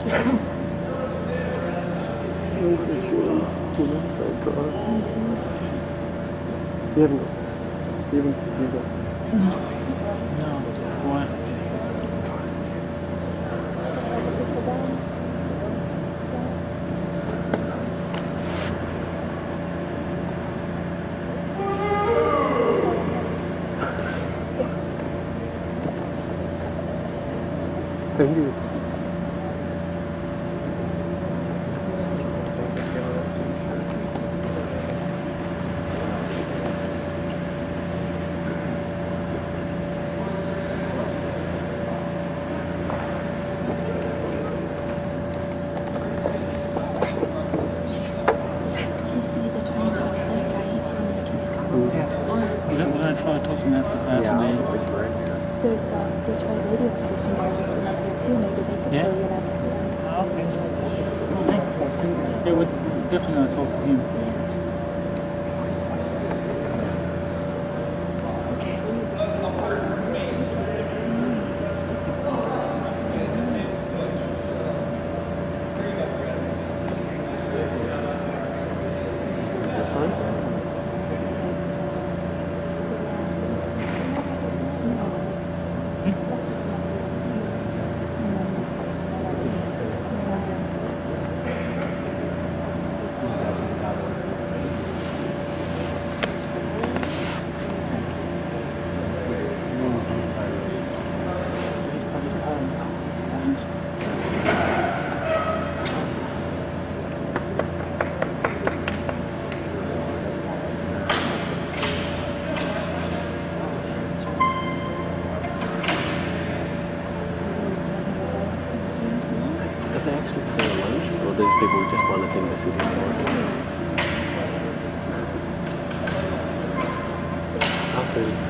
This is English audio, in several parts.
Uh, mm-hmm. You haven't, you haven't, you haven't. No. No. they would definitely talk to him. I'll see.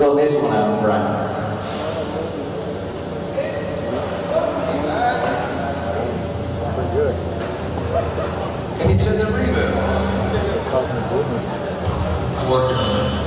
Fill this one out, Brian. Can you turn the reverb off? I'm working on it.